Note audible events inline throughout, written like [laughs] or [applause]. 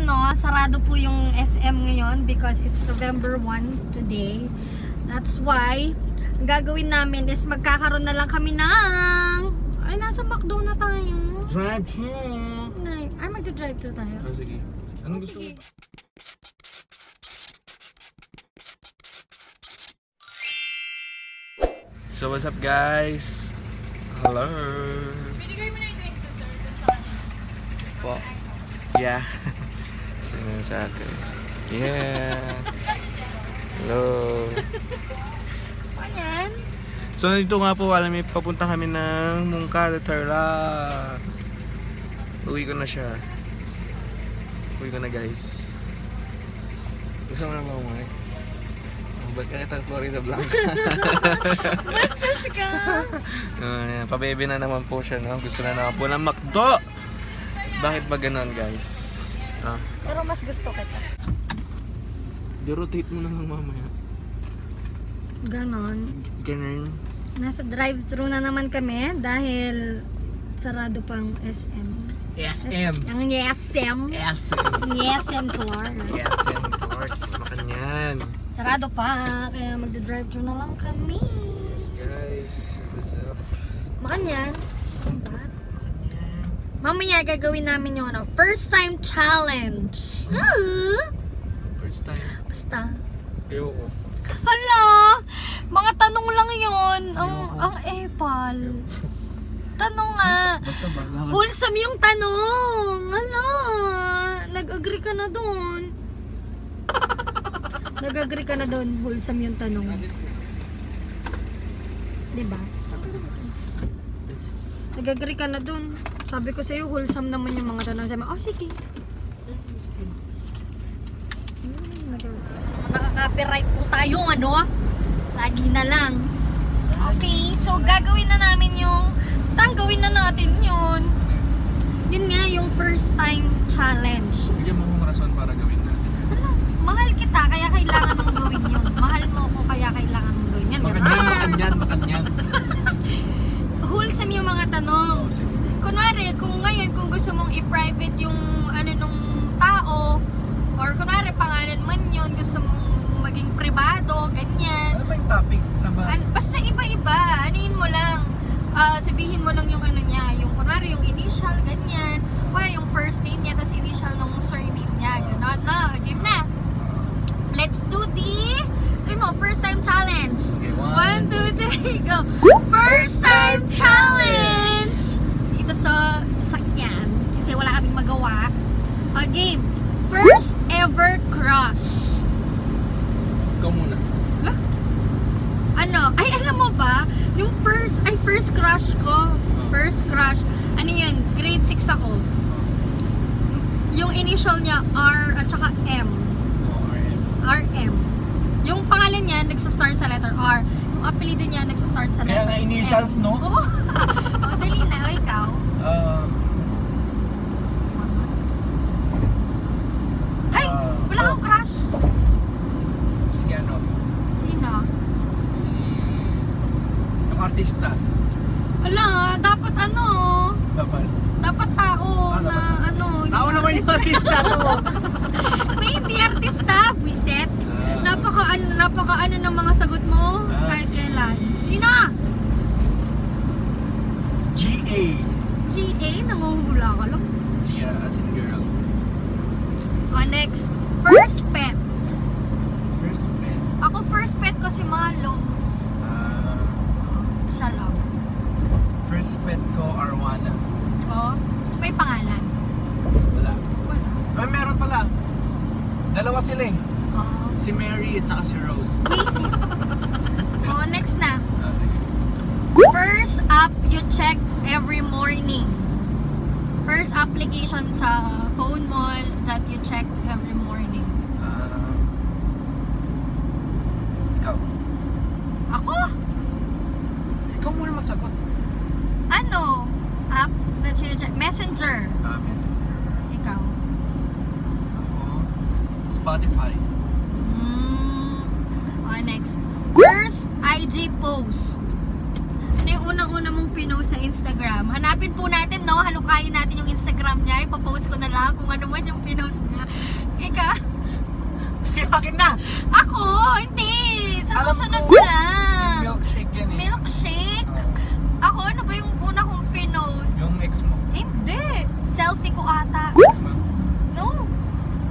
ano, sarado po yung SM ngayon because it's November 1 today. That's why, ang gagawin namin is magkakaroon na lang kami ng... Ay, nasa McDo na tayo. Drive thru. Drive. Ay, magdadrive thru tayo. Ah, sige. Anong Oh, gusto mo? So what's up guys? Hello. Binigay mo na yung na sir. Po. Yeah. [laughs] Sino sa atin? Yeah. Hello. Ano yan? So nandito nga po, alam mo, papunta kami ng Mungkada Tarlac. Uwi ko na siya. Uwi ko na guys. Gusto mo na ba? Oh, Ba't ka kitang Florida Blanca? Bastos ka! [laughs] Uh, pabebe na naman po siya, no? Gusto na naman po ng McDo! Bakit ba ganon, guys? Ah, Pero mas gusto kita. di-rotate mo na lang mamaya. Ganon. Ganun. Nasa drive-thru na naman kami dahil sarado pang SM. SM. Ang SM. SM. Ang SM Clark. SM, Lord. Makanyan. Sarado pa, kaya magda-drive-thru na lang kami. Yes, guys. What's up? Makanyan. Makanyan. Mamaya gagawin namin yung ano, first time challenge. Ah! First time. Basta. Ayoko. Hala! Mga tanong lang yon Ang, ang epal. Tanong nga. Basta ba? Lang. Wholesome yung tanong. Hala! Nag-agree ka na doon. Nag-agree ka na doon. Wholesome yung tanong. Diba? Nag-agree ka na doon. Sabi ko sa'yo, wholesome naman yung mga tanong. Sabi mo, oh sige. Hmm, Nakaka-copyright po tayo, ano? Lagi na lang. Okay, so gagawin na namin yung tang gawin na natin yun. Yun nga yung first time challenge. Bigyan mo akong rason para gawin natin. Ano, mahal kita kaya kailangan mong gawin yun. Mahal mo ako kaya kailangan mong gawin yun. Makanyan, Ganun. makanyan, makanyan. Wholesome yung mga tanong. Oh, sige. S- Kunwari, kung ngayon, kung gusto mong i-private yung ano nung tao, or kunwari pangalan man yun, gusto mong maging privado, ganyan. Ano ba yung topic? Sa ba? An basta iba-iba. Anuin mo lang. Ah, sabihin mo lang yung ano niya. Yung kunwari yung initial, ganyan. Kaya yung first name niya, tapos initial ng surname niya. Ganon na. Game na. Let's do the... Sabi mo, first time challenge. Okay, One, two, three, go. First time challenge! Dito sa sasakyan. Kasi wala kaming magawa. O, game. First ever crush. Ikaw muna. ano, ay alam mo ba, yung first, ay first crush ko, first crush, ano yun, grade 6 ako. Yung initial niya, R at saka M. Oh. RM. Yung pangalan niya, nagsa-start sa letter R. Yung apelido niya, nagsa-start sa Kaya letter nga initials, M. no? [laughs] Oo. o, dali na. O, ikaw. Um, Ay! Ah, Wala oh. kang crush. si ano? Sino? Si... Yung artista. Wala, dapat ano, Dapat. dapat tao Ah, na dapat. ano. Tao naman yung artist. artista to. [laughs] Na hindi artista, Wiset. Ah. Napaka ano, napaka ano ng mga sagot mo Ah, kahit si- kailan. Sino? GA. GA, nanguhula ka lang. Gia as in girl. O next, first pet. First pet. Ako first pet ko si Malongs. Ah, Siya lang. first pet ko, Arwana. O, may pangalan. Wala. Wala. Ay, meron pala. Dalawa sila eh. Si Mary at saka si Rose. Casey. [laughs] o, next na. Ah. First app you checked every morning. First application sa phone mo that you checked every morning. Ah, ikaw. Ako? Ikaw muna magsagot. Ano? App na check Messenger. Ah, messenger. Ikaw. Ako. Spotify. Post. Ano yung unang-una mong pinost sa Instagram? Hanapin po natin, no? Halukayin natin yung Instagram niya. Ipapost ko na lang kung ano man yung pinost niya. Ika, Akin na! ako, hindi. Sa Alam susunod ko. na lang. Milkshake yan eh. Milkshake. Oo. Ako, ano ba yung una kong pinost? Yung ex mo. Hindi. Selfie ko ata. Ex mo. No.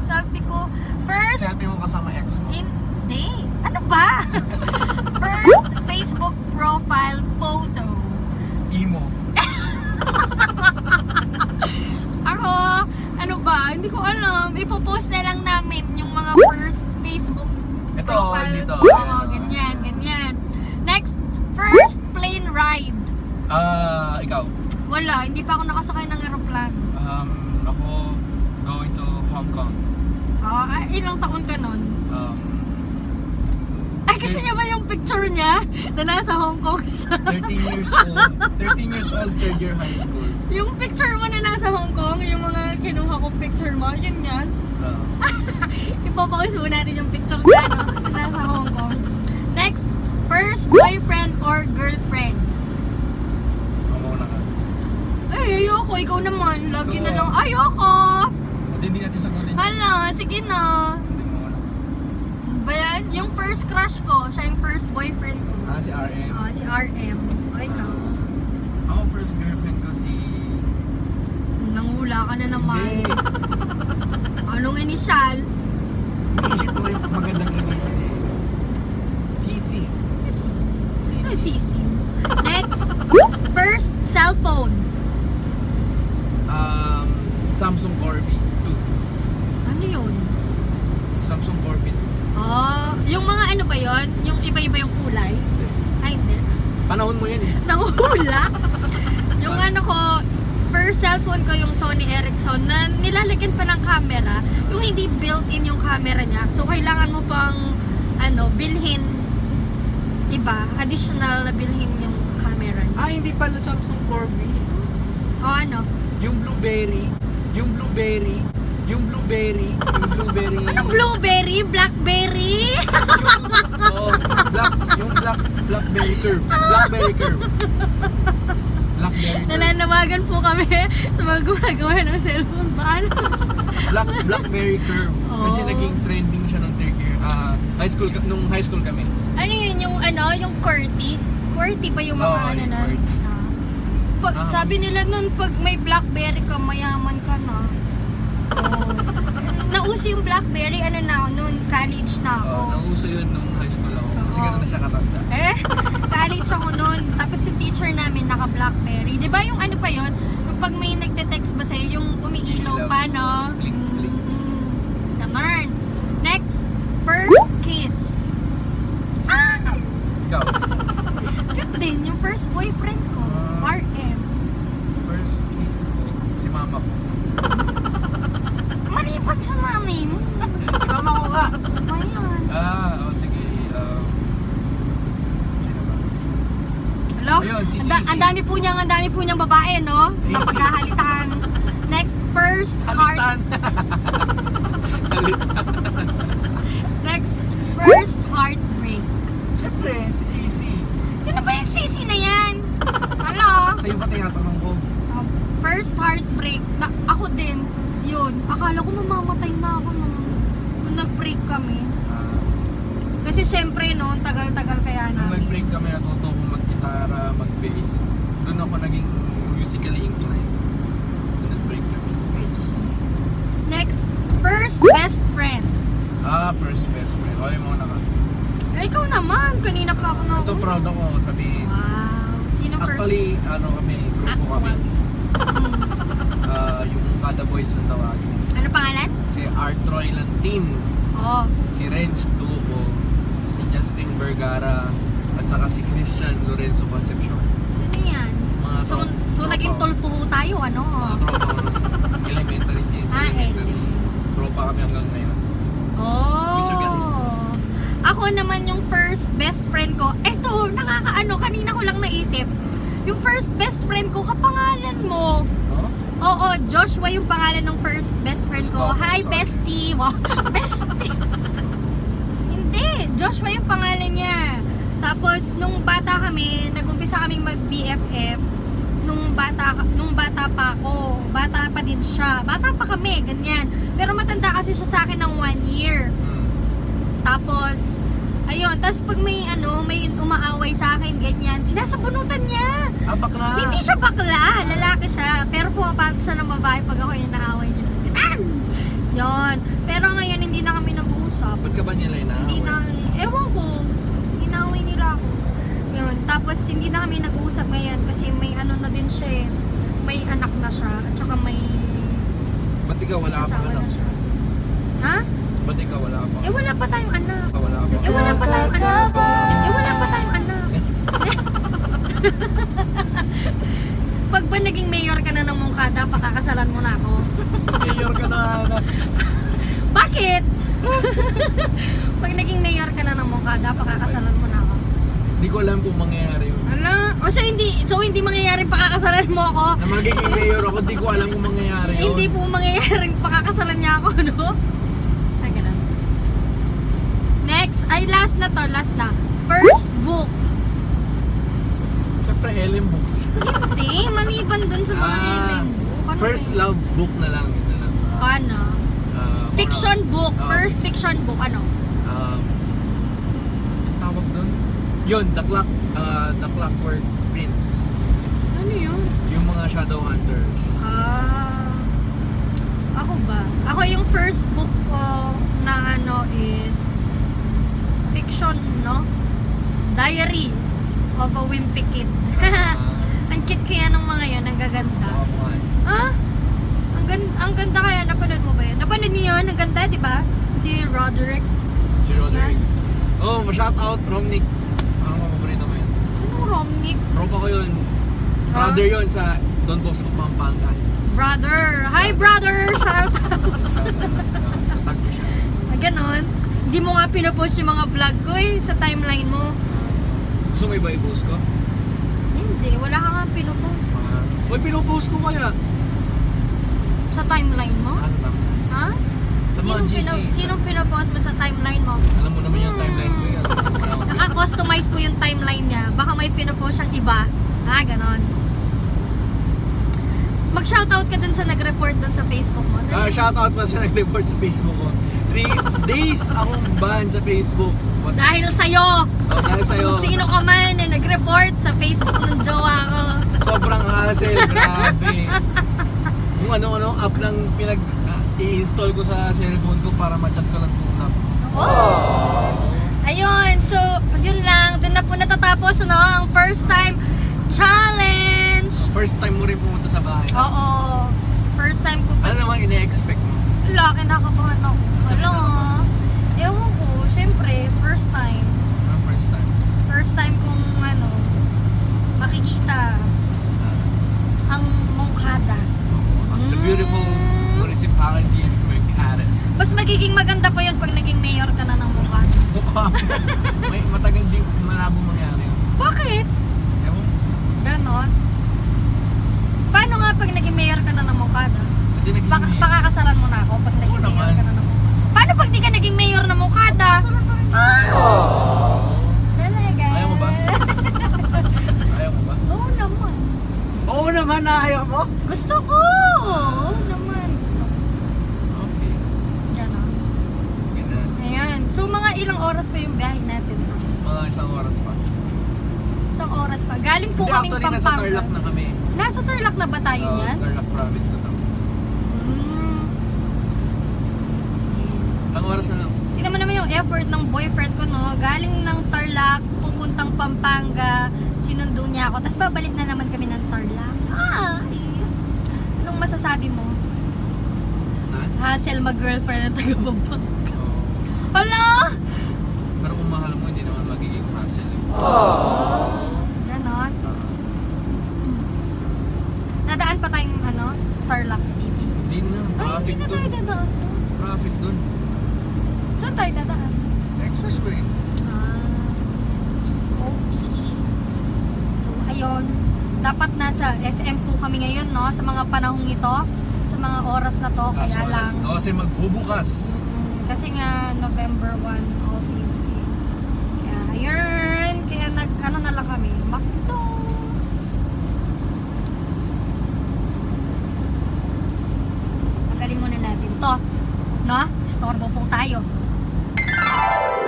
Selfie ko. First, Selfie mo kasama ex mo. Hindi. Ano ba? First, Facebook profile photo. Emo. Ako, ano ba? Hindi ko alam. Ipopost na lang namin yung mga first Facebook Ito, profile. dito. Oo, Ayan, ganyan, oh. ganyan. Next, first plane ride. Ah, ikaw. Wala, hindi pa ako nakasakay ng aeroplano. Um, ako going to Hong Kong. Oh, ah, ilang taon ka nun? Um, Ay, gusto niya ba yung picture niya [laughs] na nasa Hong Kong siya? 13 years old. 13 years old, third year high school. yung picture mo na nasa Hong Kong, yung mga kinuha kong picture mo, yun yan. Ah. Ipopost mo natin yung picture niya, no? Na nasa Hong Kong. Next, first boyfriend or girlfriend. Ay, ayoko. Ikaw naman. Lagi na lang, ayoko. Ba't hindi natin sagutin? Hala, sige na. Hindi mo. Ba yan? Yung first crush ko, siya yung first boyfriend ko. Ah, si RM. Oh, si RM. O, ikaw. Ako first girlfriend ko si... Nangula ka na naman. Hindi. [laughs] Anong initial? Iisip ko yung magandang initial eh. Sisi. Sisi. Sisi. sisi? Next, first cellphone. Samsung Corby 2. Ano yun? Samsung Corby 2. Oh, yung mga ano ba yon? Yung iba-iba yung kulay? Ay, hindi. Panahon mo yun eh. [laughs] Nangula. yung ano ko, first cellphone ko yung Sony Ericsson na nilalagyan pa ng camera. Yung hindi built-in yung camera niya. So, kailangan mo pang ano, bilhin diba? Additional na bilhin yung camera niya. Ah, hindi pala Samsung Corby. O ano? Yung blueberry. Yung blueberry. Yung blueberry. Yung blueberry. Anong [laughs] blueberry? Blackberry? Oo, black, yung black, blackberry curve. Blackberry curve. Blackberry curve. Nananawagan po kami sa mga gumagawa ng cellphone. Paano? Black, blackberry curve. Kasi Oo. naging trending siya nung third year. Ah, high school, nung high school kami. Ano yun yung ano, yung QWERTY? QWERTY pa yung mga Oo, ano yung? QWERTY. Pag, Ah, sabi nila nun, pag may Blackberry ka, mayaman ka na. Oh. [laughs] Nauso yung Blackberry, ano na ako, college na ako. Oo, nauso yun nung high school ako. Kasi Oo. gano'n na siya katanda. [laughs] Eh, college ako noon. Tapos yung teacher namin naka-Blackberry. Di ba yung ano pa yon? Yung pag may nagte-text ba sa'yo, yung umiilaw Ilaw. pa, no? Blink, blink. Mm, mm. Ganun. Next, first kiss. Ah! Ikaw, Yun din, yung first boyfriend ko. Ah. RM. first kiss ko, si mama ko. Malipat sa mami mo. Si mama ko nga! Ayan. Ah, oh, sige. Um, sino ba? Hello? Ayun, si Ang da- Sisi. Ang dami po niyang, ang dami po niyang babae, no? Sisi. Na pagkahalitan. [laughs] Next, first heart. [laughs] Halitan! Halitan. Next, first heartbreak. Siyempre, si Sisi. Sino ba yung sisi na yan? Hello? Sa'yo ba tinatanong ko? Um, first heartbreak. Na, ako din. Yun. Akala ko mamamatay na ako nung, nung nag-break kami. Ah, Kasi syempre no, ang tagal-tagal kaya nung namin. nag-break kami, natuto ko mag-gitara, mag-bass. Doon ako naging musically inclined. Nung nag-break kami. Next, first best friend. Ah, first best friend. Okay mo na ka. Eh, ikaw naman. Kanina pa ako na. Ito proud ako sabihin. Wow. Sino first? Actually, ano kami, grupo kami. Ah, yung kada boys na tawagin. Ano pangalan? Si Art Roy Lantin, Oh. si Renz Duco, si Justin Vergara, at saka si Christian Lorenzo Concepcion. Sino yan? Mga So, so naging tulpo tayo, ano? Mga tropa ko. Elementary since Ah, elementary. ele. Tropa kami hanggang ngayon. Oh. Miss you guys. Ako naman yung first best friend ko. Eto, nakakaano, kanina ko lang naisip. Yung first best friend ko, kapangalan mo. No? Oo, Joshua yung pangalan ng first best friend ko. Hi, bestie. Wow, [laughs] bestie. Hindi, Joshua yung pangalan niya. Tapos, nung bata kami, nag-umpisa kaming mag-BFF. Nung bata, nung bata pa ako. Bata pa din siya. Bata pa kami, ganyan. Pero matanda kasi siya sa akin ng one year. Hmm. Tapos, ayun. Tapos pag may ano, may umaaway sa akin, ganyan. Sinasabunutan niya. Ah, bakla. Hindi siya bakla, lalaki siya. Pero pumapasok siya ng babae pag ako yung naaway niya. Ganun. Yun. Pero ngayon, hindi na kami nag-uusap. Ba't ka ba nila inaaway? Hindi na, ewan ko, inaaway nila ako. Yun, tapos hindi na kami nag-uusap ngayon kasi may ano na din siya eh. May anak na siya, at saka may Ba't ikaw wala ka pa na siya. Ha? Ba't ikaw wala pa? Eh wala pa tayong anak. Ah, wala pa. Eh wala pa tayong anak. Eh wala pa tayong anak. [laughs] Pag ba naging mayor ka na ng Mungkada, pakakasalan mo na ako. Mayor ka na. na. [laughs] Bakit? [laughs] Pag naging mayor ka na ng Mungkada, pakakasalan mo na ako. Hindi ko alam kung mangyayari yun. Ano? O so hindi, so hindi mangyayaring pakakasalan mo ako? Na magiging mayor ako, di ko alam kung mangyayari yun. Hindi po mangyayaring pakakasalan niya ako, no? Ah, ganun. Next, ay last na to, last na. First book. Siyempre, Ellen Books. Hindi, maliban dun sa mga Ah, alien book. Ano First love book na lang. Yun na lang. Ano? Ah, Fiction book. Ah, First fiction book. Ano? Um, tawag doon? Yun, The Clock, ah, The Clockwork Prince. Ano yun? Yung mga shadow hunters. Ah. Ako ba? Ako yung first book ko na ano is fiction, no? Diary of a Wimpy Kid. Ah, [laughs] ang cute kaya ng mga yan, ang gaganda. Ah? Ang ganda, ang ganda kaya, napanood mo ba yan? Napanood niyo yun? Ang ganda, di ba? Si Roderick. Si Roderick. Oh, ma-shout out, Romnick. Ano mo paborito mo yun? Sino Romnick? Tropa ko yun. Ah? Brother yun sa Don Bosco, Pampanga. Brother. Hi, brother! Shout [laughs] out! Tatag ko siya. Ah, Ganon. Hindi mo nga pinopost yung mga vlog ko eh, sa timeline mo. Gusto mo iba i-post ko? Hindi, wala ka nga pinopost. Uh, Uy, pinupost ko kaya. Sa timeline mo? Ano? Ha? Sa mga Sinong, GC. pino, sinong pinopost mo sa timeline mo? Alam mo naman yung timeline ko yan. Naka-customize po yung timeline niya. Baka may pinopost siyang iba. Ah, ganon. Mag-shoutout ka dun sa nag-report dun sa Facebook mo. Ah, shout out pa sa nag-report sa Facebook ko. Three days akong ban sa Facebook. What? Dahil sa'yo! Oh, dahil sa'yo. Kung sino ka man na nag-report sa Facebook ng jowa ko. Sobrang hassle, grabe. Kung ano-ano app lang pinag ah, i-install ko sa cellphone ko para ma-chat ko lang kung app. Oh! Ayun, so, yun lang. Doon na po natatapos, no? Ang first time challenge! First time mo rin pumunta sa bahay. Oo. First time ko Ano naman ine-expect? Wala, kinakabahan ako. Wala. Ewan ko, syempre, first time. Ano first time? First time kong, ano, makikita Ah, ang Mongkada. ang the beautiful Mm. municipality of Mercado. Mas magiging maganda pa yun pag naging mayor ka na ng Mongkada. Mukha. [laughs] May matagal di malabo mangyari yun. Bakit? Ewan, Ganon. Paano nga pag naging mayor ka na ng Mongkada? Naging mayor. pakakasalan mo na ako pag naging Oo mayor ka na ng. Paano pag di ka naging mayor ng Mongkada? Ah! Talaga? Ayaw mo ba? Ayaw mo ba? [laughs] Oo naman. Oo naman na ayaw mo. Gusto ko! Oo naman. Gusto ko. Okay. Ganon. Ganun. Ayan. So, mga ilang oras pa yung biyahe natin? Mga isang oras pa. Isang oras pa. Galing po Hindi, kaming actually, nasa Pampanga. Tarlac na kami. Nasa Tarlac na ba tayo Oo, niyan? Tarlac province na to. Hmm. Ilang oras na lang. Tingnan mo naman yung effort ng boyfriend ko, no? Galing ng Tarlac, pupuntang Pampanga, sinundo niya ako, tapos babalik na naman kami ng Tarlac. Ay! Anong masasabi mo? Na? Hassle mag-girlfriend na taga Pampanga. Hala! Pero kung mahal mo, hindi naman magiging hassle. eh. Ganon. Ah, Nadaan pa tayong, ano, Tarlac City. Hindi na. Ay, Traffic hindi na tayo dadaan doon. Traffic dun. Saan tayo dadaan? Expressway. Ah, okay. So, ayun. Dapat nasa SM po kami ngayon, no? Sa mga panahong ito. Sa mga oras na to. Kaya Kaso lang. alas 12 magbubukas. Mm, kasi nga, November 1, All Saints Day. Kaya, Ayun, kaya nag, ano na lang kami, McDo. Tagalin muna natin to. No? Storbo po tayo. you